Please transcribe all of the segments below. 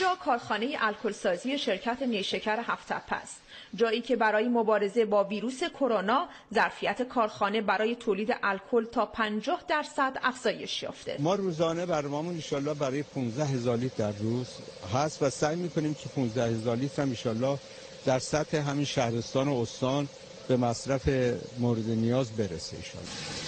اینجا کارخانه الکل سازی شرکت نیشکر هفت‌تپه است. جایی که برای مبارزه با ویروس کرونا ظرفیت کارخانه برای تولید الکل تا 50 درصد افزایش یافته. ما روزانه برنامه‌مون ان برای 15 هزار لیتر در روز هست و سعی می‌کنیم که 15 هزار لیتر هم ان در سطح همین شهرستان و استان به مصرف مورد نیاز برسه ایشالله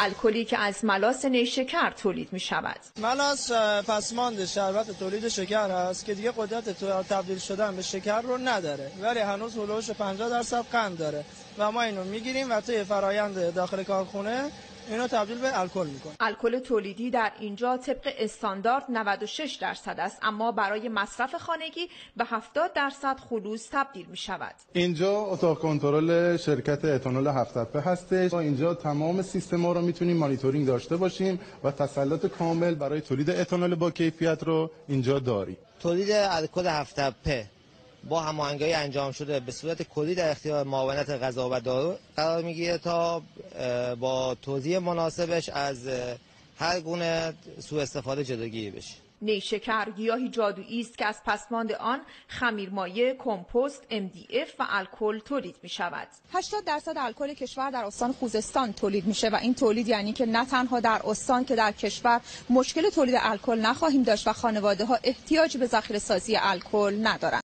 الکلی که از ملاس نیشکر تولید می شود ملاس پسماند شربت تولید شکر است که دیگه قدرت تبدیل شدن به شکر رو نداره. ولی هنوز هلوش 50 درصد قند داره. و ما اینو می‌گیریم و توی فرایند داخل کارخونه اینو تبدیل به الکل می‌کنه. الکل تولیدی در اینجا طبق استاندارد 96 درصد است اما برای مصرف خانگی به 70 درصد خلوص تبدیل می شود اینجا اتاق کنترل شرکت اتانول هفتپه هستش. اینجا تمام سیستم ها رو می‌تونیم مانیتورینگ داشته باشیم و تسلط کامل برای تولید اتانول با کیفیت رو اینجا داریم. تولید الکل هفتپه با هماهنگی انجام شده به صورت کلی در اختیار معاونت غذا و دارو قرار می‌گیره تا با توضیح مناسبش از هر گونه سوء استفاده جلوگیری بشه نیشکر گیاهی جادویی است که از پسماند آن خمیرمایه، کمپوست، MDF و الکل تولید می شود. 80 درصد الکل کشور در استان خوزستان تولید میشه و این تولید یعنی که نه تنها در استان که در کشور مشکل تولید الکل نخواهیم داشت و خانواده ها احتیاج به ذخیره سازی الکل ندارند.